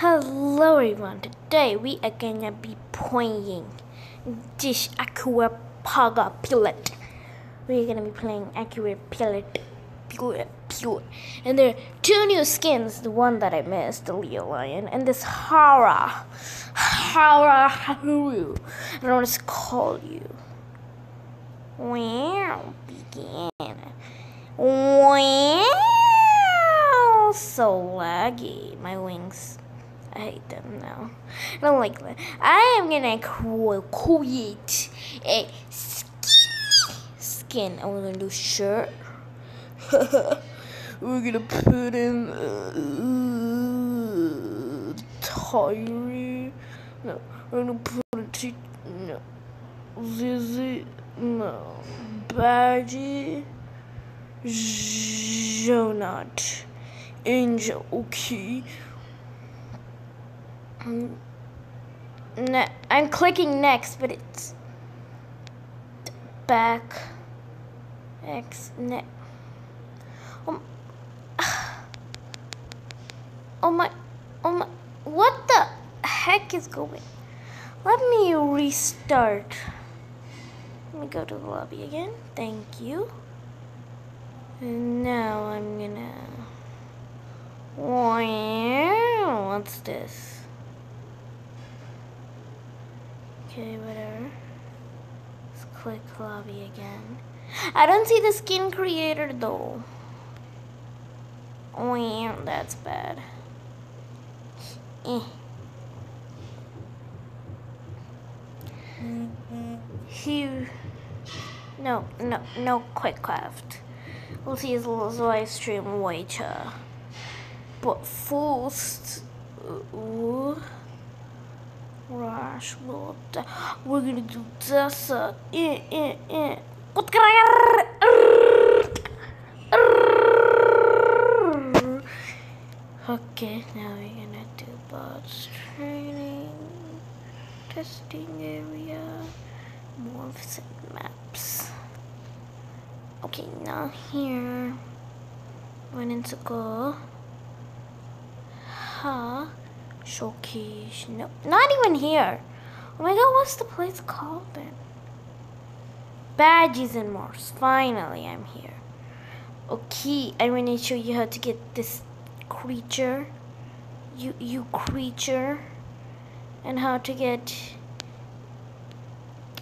Hello everyone, today we are gonna be playing this Aqua Paga Pilot. We're gonna be playing Aqua Pilot, Pilot, Pilot. And there are two new skins, the one that I missed, the Leo Lion, and this Hara. Hara Haru. I don't what to call you. Wow, begin. Wow, so laggy. My wings. I hate them now. I don't like that. I am gonna create a skinny skin. And we're gonna do shirt. we're gonna put in uh, Tyree. No, we're gonna put a T. No, Zizzy. No, Badgy. Jonat. Angel. Okay. Ne- I'm clicking next, but it's back. X ne- um, oh my, oh my, what the heck is going? Let me restart. Let me go to the lobby again. Thank you. And now I'm gonna. What's this? Okay, whatever. Let's click lobby again. I don't see the skin creator though. Oh yeah, that's bad. Eh. No, no, no quick craft. We'll see his live stream later. But first, uh, Rush, we're gonna do this. Uh, eh, eh, eh. Okay, now we're gonna do bots training, testing area, morphs and maps. Okay, now here, when it's go, huh? Showcase. Nope. Not even here. Oh my god, what's the place called then? Badges and Morphs. Finally, I'm here. Okay, I'm gonna show you how to get this creature. You, you creature. And how to get...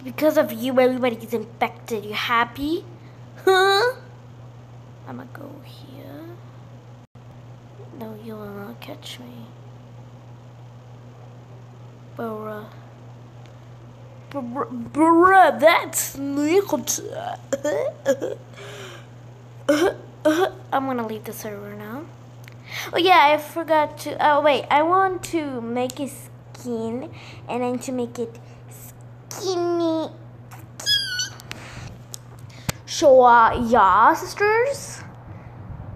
Because of you, everybody is infected. You happy? Huh? I'm gonna go here. No, you will not catch me. Bruh. Bruh, bruh that's not. I'm gonna leave the server now. Oh yeah, I forgot to. Oh wait, I want to make a skin and then to make it skinny. So uh, yeah, sisters.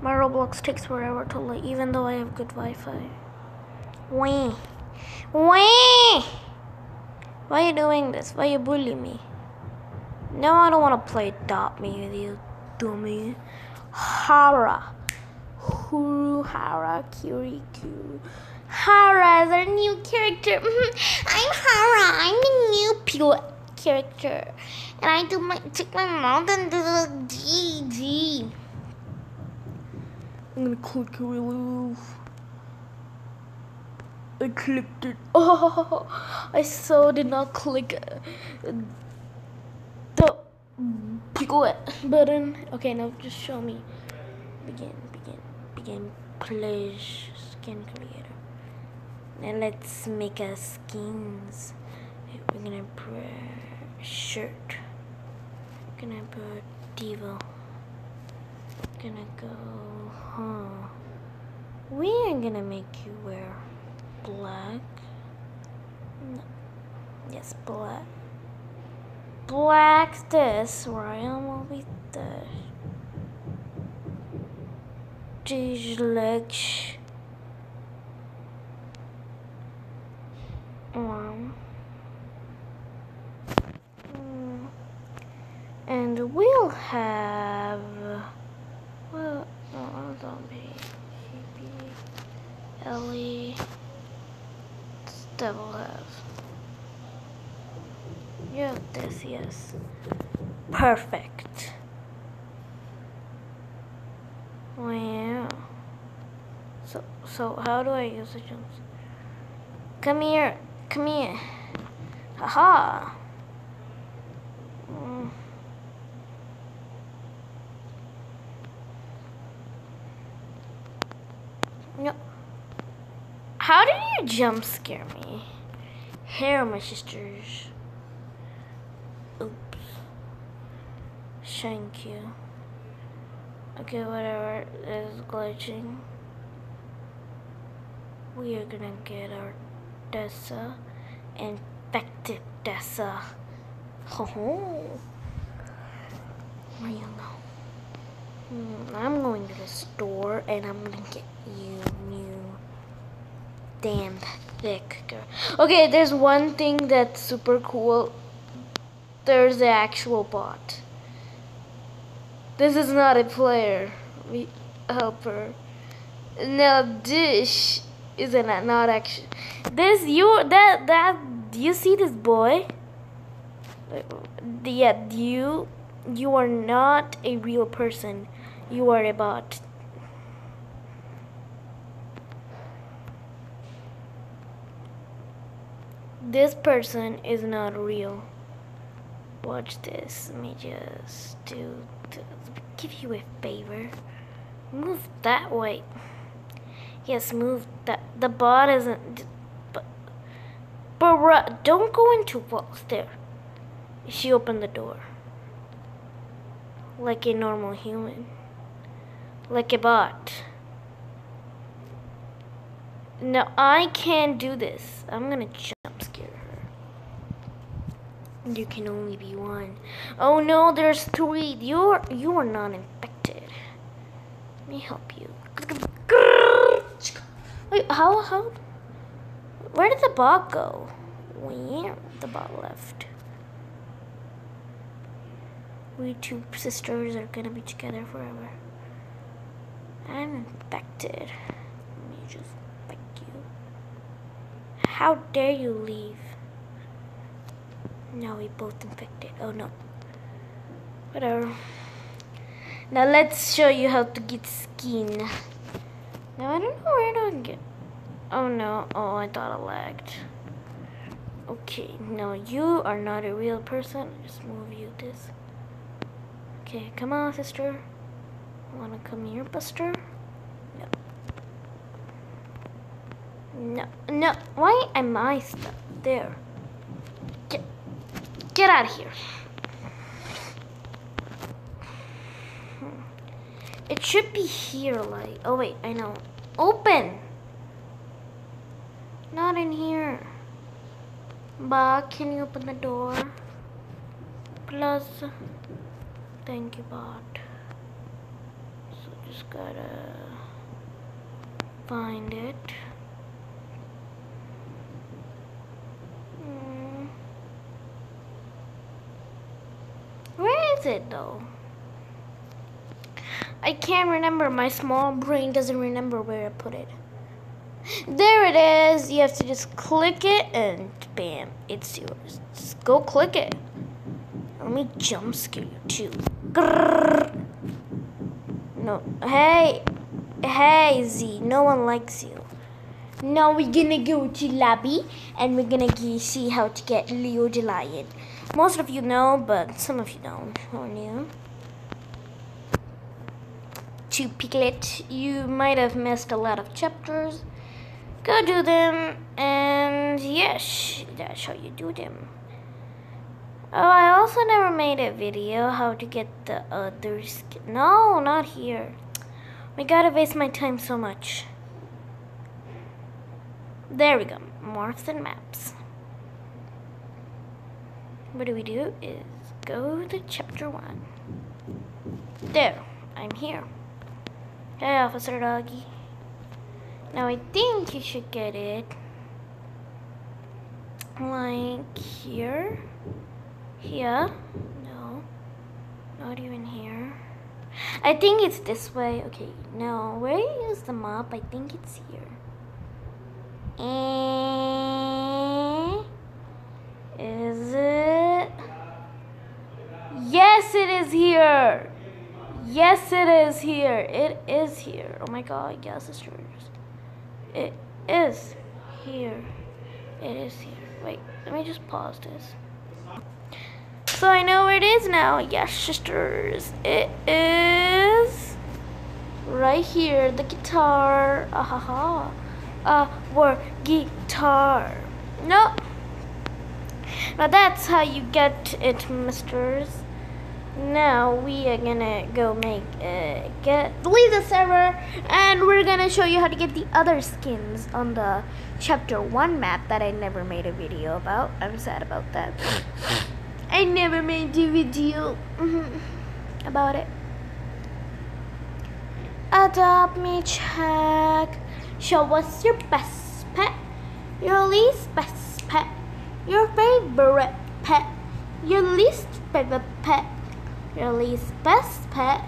My Roblox takes forever to load, even though I have good Wi-Fi. Wee. Why? Why are you doing this? Why are you bullying me? No, I don't want to play Adopt Me with you, dummy. Hara. Huru Hara Kiriku. Hara is our new character. Mm-hmm. I'm Hara. I'm the new pure character. And I do my take my mouth and do the GG. I'm gonna click a remove. I clicked it. Oh, I so did not click the pickle button. Okay, now just show me. Begin, begin, begin. Please, skin creator. Now let's make our skins. We're gonna put shirt. Gonna put diva. Gonna go, huh? We are gonna make you wear black. No. Yes, black. Black this. Ryan will be this. These legs. Um. And we'll have. Well, no, zombie. Ellie. Devil have? You have this, yes. Perfect. Wow. So, so how do I use the jumps? Come here. Come here. Haha. Mm. No. Jump scare me? Here, my sisters. Oops. Thank you. Okay, whatever is glitching. We are gonna get our Dessa infected Dessa. Ho ho. Hmm, I'm going to the store and I'm gonna get you damn thick girl. Okay, there's one thing that's super cool. There's the actual bot. This is not a player. We helper. Now this is a not actually. This you that that do you see this boy? Yeah, you you are not a real person. You are a bot. This person is not real. Watch this. Let me just do give you a favor. Move that way. Yes, move that. The bot isn't. But, but don't go into walls there. She opened the door. Like a normal human. Like a bot. No, I can't do this. I'm gonna jump. There can only be one. Oh no, there's three. You're you are not infected. Let me help you. Wait, how how? Where did the bot go? Where the bot left? We two sisters are gonna be together forever. I'm infected. Let me just infect you. How dare you leave? Now we both infected. Oh no. Whatever. Now let's show you how to get skin. Now I don't know where to get. Oh no. Oh, I thought I lagged. Okay, no, you are not a real person. Just move you this. Okay, come on, sister. Wanna come here, Buster? No. No, no. Why am I stuck there? Get, out of here. It should be here, like. Oh wait, I know. Open. Not in here. But can you open the door? Plus. Thank you, bot. So just gotta find it. Is it though? I can't remember. My small brain doesn't remember where I put it. There it is. You have to just click it and bam, it's yours. Just go click it. Let me jump scare you too. Grrr. No, hey, hey Z, no one likes you. Now we're gonna go to lobby and we're gonna see how to get Leo the Lion. Most of you know, but some of you don't. Who new. To Piglet, you might have missed a lot of chapters. Go do them, and yes, that's how you do them. Oh, I also never made a video how to get the other skin. No, not here. We gotta waste my time so much. There we go. Morphs and maps. What do we do is go to chapter one. There, I'm here. Hey, Officer Doggy. Now I think you should get it like here. Here? No. Not even here. I think it's this way. Okay, no. Where is the map? I think it's here. And is here. Yes, it is here. It is here. Oh my god, yes, sisters. It is here. It is here. Wait, let me just pause this. So I know where it is now. Yes, sisters. It is right here. The guitar. Ah ha ha. Our guitar. No. Now that's how you get it, misters. Now we are gonna go make uh, get leave the server, and we're gonna show you how to get the other skins on the chapter one map that I never made a video about. I'm sad about that. I never made a video about it. Adopt me check. Show us your best pet, your least best pet, your favorite pet, your least favorite pet, your least best pet.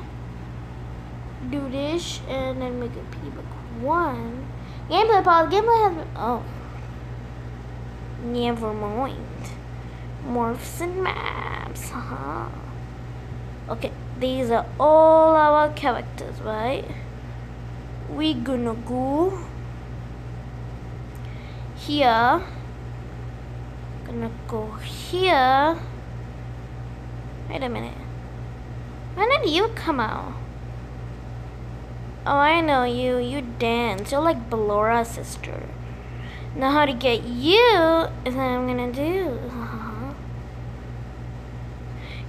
Do this and then make a playbook one. Gameplay pause. Gameplay has been. Oh. Never mind morphs and maps. Huh? okay, these are all our characters, right? We gonna go here. Gonna go here. Wait a minute. When did you come out? Oh, I know you. You dance. You're like Ballora's sister. Now how to get you is what I'm gonna do. Uh-huh.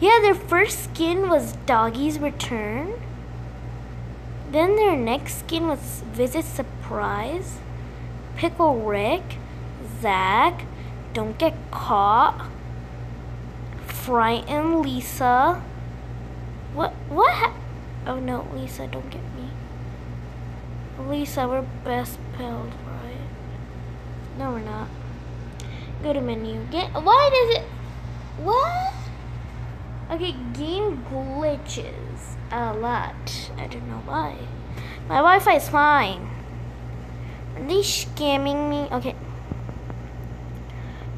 Yeah, their first skin was Doggy's Return. Then their next skin was Visit Surprise. Pickle Rick. Zach. Don't Get Caught. Frighten Lisa. What? What? oh no, Lisa, don't get me. Lisa, we're best pals, right? No, we're not. Go to menu. Get. Why does it? What? Okay, game glitches a lot. I don't know why. My Wi-Fi is fine. Are they scamming me? Okay.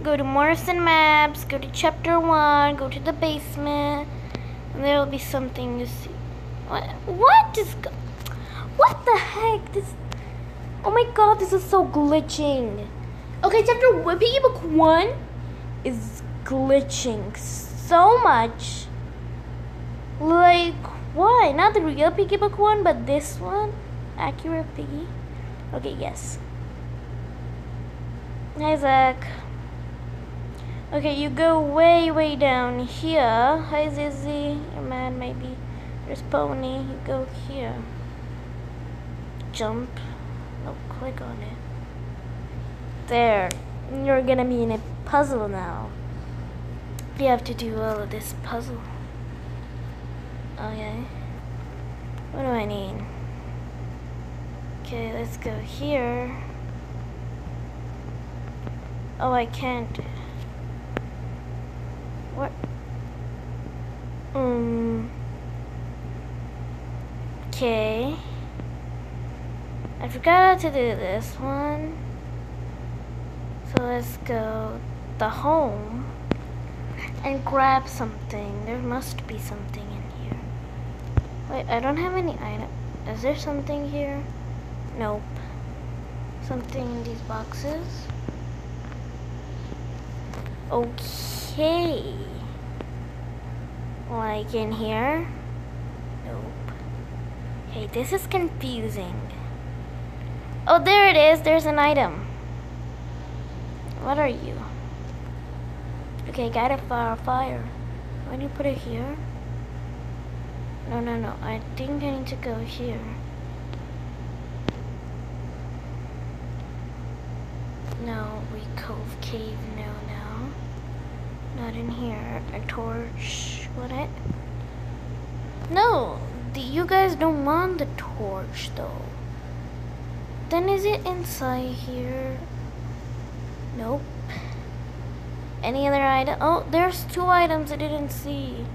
Go to Morphs and Maps, go to chapter one, go to the basement, there'll be something to see. What? What is? What the heck? This. Oh my god, this is so glitching. Okay, chapter Piggy Book one is glitching so much. Like, why? Not the real Piggy Book one, but this one? Accurate Piggy? Okay, yes. Zach. Okay, you go way, way down here. Hi, Zizzy. You're mad, maybe. There's Pony. You go here. Jump. No, click on it. There. You're gonna be in a puzzle now. You have to do all of this puzzle. Oh, okay. What do I need? Okay, let's go here. Oh, I can't. What? Um. Okay. I forgot to do this one. So let's go the home and grab something. There must be something in here. Wait, I don't have any item. Is there something here? Nope. Something in these boxes? Okay. Like in here? Nope. Okay, this is confusing. Oh, there it is. There's an item. What are you? Okay, got a fire, fire. Why do you put it here? No, no, no. I think I need to go here. No, we cove cave. No, no. Not in here. A torch. What it? No, the, you guys don't want the torch though. Then is it inside here? Nope. Any other item? Oh, there's two items I didn't see.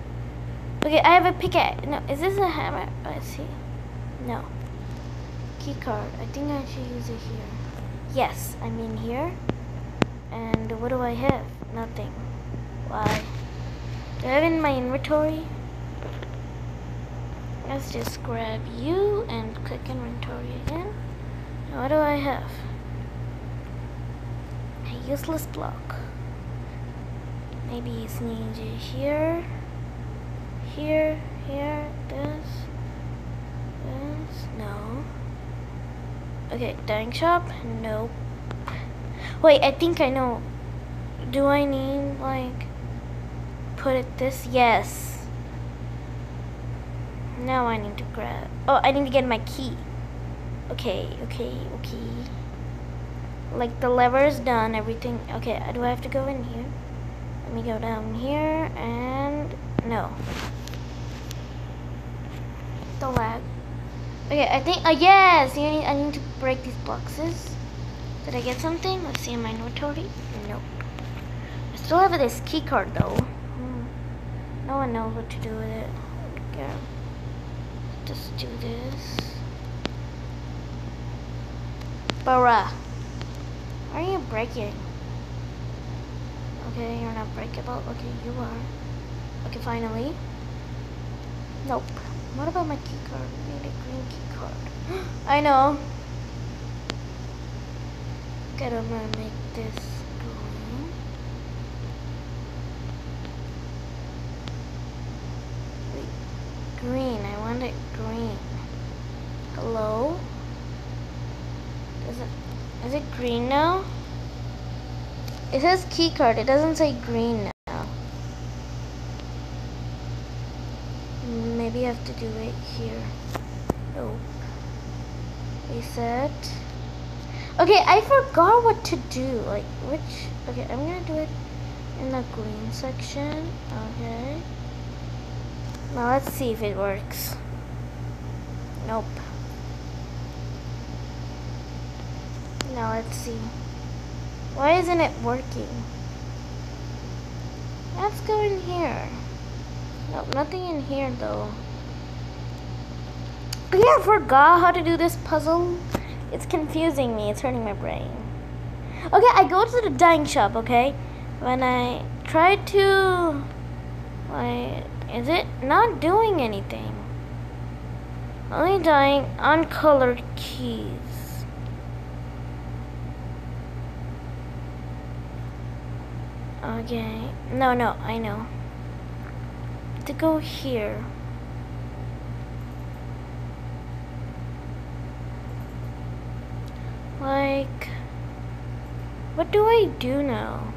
Okay, I have a pickaxe. No, is this a hammer? I see. No. Key card. I think I should use it here. Yes, I'm in here. And what do I have? Nothing. Why? Do I have in my inventory? let's just grab you and click inventory again. Now what do I have? A useless block. Maybe it's needed here, here, here, this, this, no. Okay, dyeing shop, nope. Wait, I think I know. Do I need, like, put it this? Yes. Now I need to grab, oh, I need to get my key. Okay, okay, okay. Like the lever is done, everything. Okay, do I have to go in here? Let me go down here and no. The lag. Okay, I think, uh, yes, you need, I need to break these boxes. Did I get something? Let's see in my inventory. Nope. I still have this key card though. No one knows what to do with it. Yeah. Just do this. Bruh. Why are you breaking? Okay, you're not breakable. Okay, you are. Okay, finally. Nope. What about my key card? I need a green key card. I know. Okay, I'm gonna make this green. Wait, green. I want it green. Hello? Is it, is it green now? It says key card. It doesn't say green now. Maybe I have to do it here. Nope. Reset. Okay, I forgot what to do. Like, which... Okay, I'm gonna do it in the green section. Okay. Now let's see if it works. Nope. Now let's see. Why isn't it working? Let's go in here. Nope, nothing in here though. Yeah, I forgot how to do this puzzle. It's confusing me. It's hurting my brain. Okay, I go to the dyeing shop, okay? When I try to... Like, is it not doing anything? Only dyeing uncolored keys. Okay. No, no, I know. To go here. Like, what do I do now?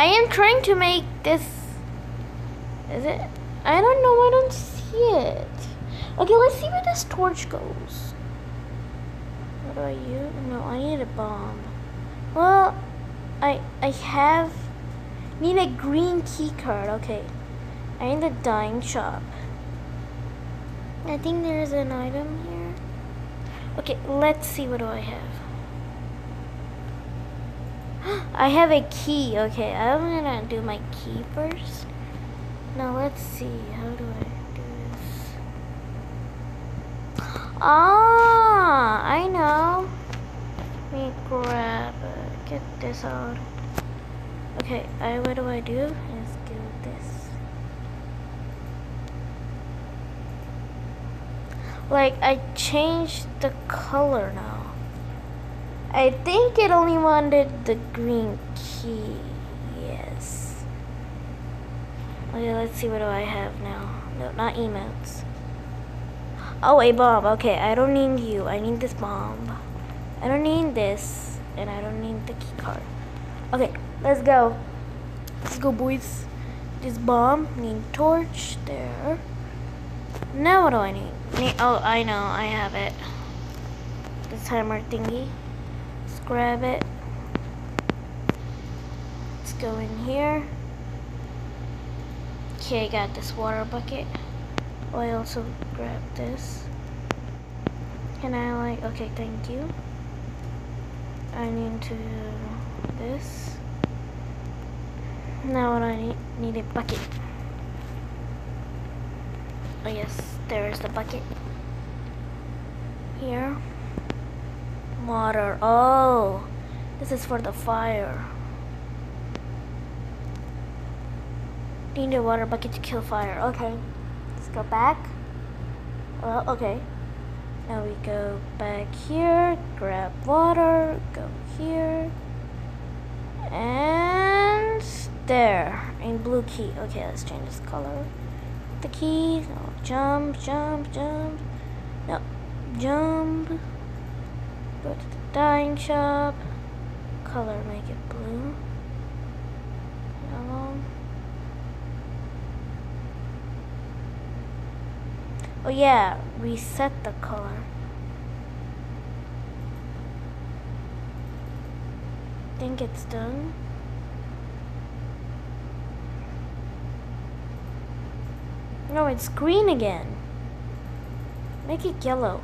I am trying to make this. Is it? I don't know. I don't see it. Okay, let's see where this torch goes. What do I use? No, I need a bomb. Well, I I have need a green key card. Okay, I need the dying shop. I think there's an item here. Okay, let's see what do I have. I have a key. Okay, I'm gonna do my key first. Now let's see. How do I do this? Ah, I know. Let me grab it. Get this out. Okay, I, what do I do? Is do this. Like, I changed the color now. I think it only wanted the green key. Yes. Okay, let's see what do I have now. No, not emotes. Oh, a bomb. Okay, I don't need you. I need this bomb. I don't need this, and I don't need the key card. Okay, let's go. Let's go, boys. This bomb, need torch, there. Now what do I need? need oh, I know, I have it. This timer thingy. Grab it. Let's go in here. Okay, I got this water bucket. Oh, I also grabbed this. Can I like, okay, thank you. I need to this. Now what I need, need a bucket. Oh yes, there is the bucket. Here. Water. Oh, this is for the fire. Need a water bucket to kill fire. Okay. Let's go back. Well, okay. Now we go back here, grab water, go here. And there, in blue key. Okay, let's change this color. The key, no, jump, jump, jump. No, jump. Go to the dyeing shop. Color, make it blue. Yellow. Oh yeah, reset the color. Think it's done. No, it's green again. Make it yellow.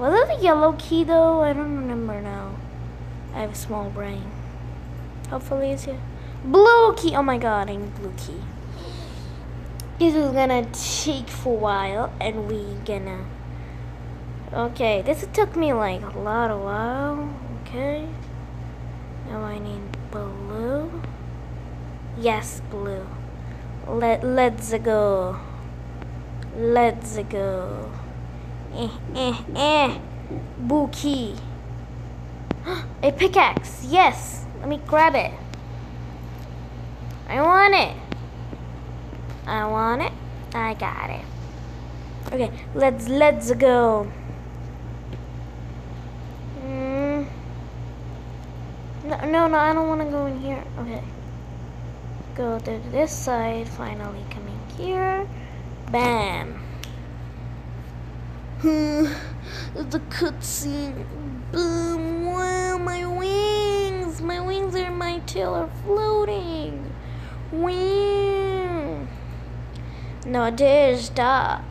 Was it the yellow key though? I don't remember now. I have a small brain. Hopefully it's here. Blue key! Oh my god, I need blue key. This is gonna take for a while and we gonna... Okay, this took me like a lot of while. Okay. Now I need blue. Yes, blue. Let let's go. Let's go. Eh eh eh. Buki. A pickaxe. Yes. Let me grab it. I want it. I want it. I got it. Okay, let's let's go. Mm. No, no, no, I don't want to go in here. Okay. Go to this side. Finally coming here. Bam. The cutscene. Boom. Wow, my wings. My wings and my tail are floating. Wow. No, there's that.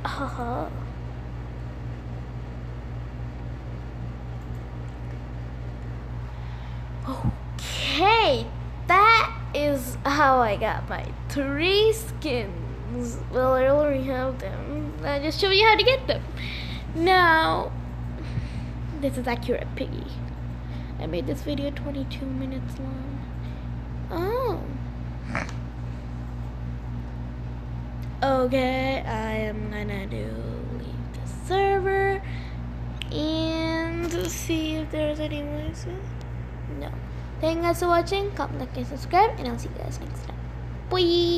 okay, that is how I got my three skins. Well, I already have them. I just show you how to get them. Now, this is accurate piggy. I made this video 22 minutes long. Oh. Okay, I am gonna do leave the server and see if there's any voices. No. Thank you guys for watching. Comment, like, and subscribe, and I'll see you guys next time. Bye.